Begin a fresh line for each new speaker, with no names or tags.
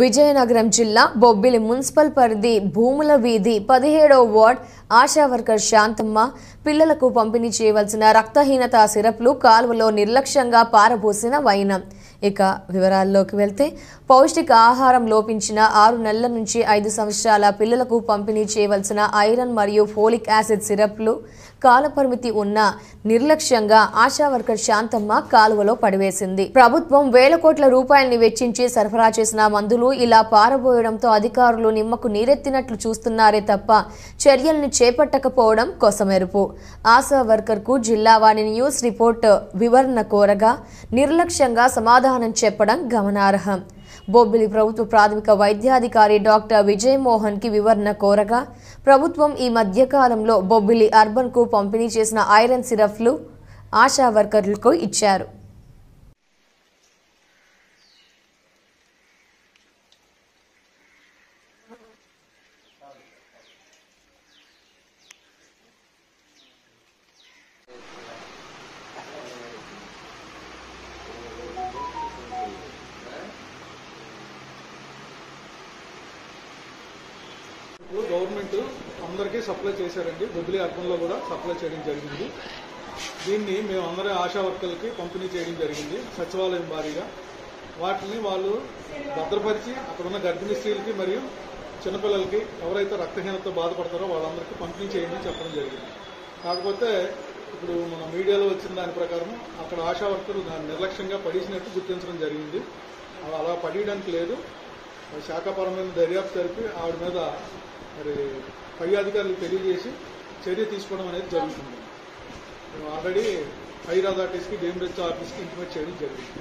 విజయనగరం జిల్లా బొబ్బిలి మున్సిపల్ పరిధి భూముల వీధి పదిహేడవ వార్డ్ ఆశా వర్కర్ శాంతమ్మ పిల్లలకు పంపిణీ చేయవలసిన రక్తహీనత సిరప్లు కాలువలో నిర్లక్ష్యంగా పారబోసిన వైనం. ఇక వివరాల్లోకి వెళ్తే పౌష్టిక ఆహారం లోపించిన ఆరు నెలల నుంచి ఐదు సంవత్సరాల పిల్లలకు పంపిణీ చేయవలసిన ఐరన్ మరియు ఫోలిక్ యాసిడ్ సిరప్లు కాలపరిమితి ఉన్న నిర్లక్ష్యంగా ఆశా వర్కర్ శాంతమ్మ కాలువలో పడివేసింది. ప్రభుత్వం వేల కోట్ల రూపాయల్ని వెచ్చించి సరఫరా చేసిన మందులు ఇలా పారబోయడంతో అధికారులు నిమ్మకు నీరెత్తినట్లు చూస్తున్నారే తప్ప చర్యల్ని చేపట్టకపోవడం కొసమెరుపు. ఆశా వర్కర్కు జిల్లా వాణి న్యూస్ రిపోర్ట్ వివరణ కోరగా నిర్లక్ష్యంగా సమాధానం చెప్పడం గమనార్హం. బొబ్బిలి ప్రభుత్వ ప్రాథమిక వైద్యాధికారి డాక్టర్ విజయ్ వివరణ కోరగా ప్రభుత్వం ఈ మధ్యకాలంలో బొబ్బిలి అర్బన్కు పంపిణీ చేసిన ఐరన్ సిరఫ్లు ఆశా వర్కర్లకు ఇచ్చారు.
గవర్నమెంట్ అందరికీ సప్లై చేశారండి. బొబ్బిలి అర్బన్లో కూడా సప్లై చేయడం జరిగింది. దీన్ని మేము అందరి ఆశా వర్కర్లకి పంపిణీ చేయడం జరిగింది సచివాలయం వారీగా. వాటిని వాళ్ళు భద్రపరిచి అక్కడ ఉన్న గర్భిణీ స్త్రీలకి మరియు చిన్నపిల్లలకి ఎవరైతే రక్తహీనతతో బాధపడతారో వాళ్ళందరికీ పంపిణీ చేయండి చెప్పడం జరిగింది. కాకపోతే ఇప్పుడు మన మీడియాలో వచ్చిన దాని ప్రకారం అక్కడ ఆశా వర్కర్లు దాన్ని నిర్లక్ష్యంగా పడేసినట్టు గుర్తించడం జరిగింది. అలా అలా పడేయడానికి లేదు. శాఖపరమైన దర్యాప్తు జరిపి ఆవిడ మీద మరి పై అధికారులకు తెలియజేసి చర్య తీసుకోవడం అనేది జరుగుతుంది. మేము ఆల్రెడీ హైర్ అథారిటీస్కి డీమ్రెచ్ ఆఫీస్కి ఇంటిమేట్ చేయడం జరిగింది.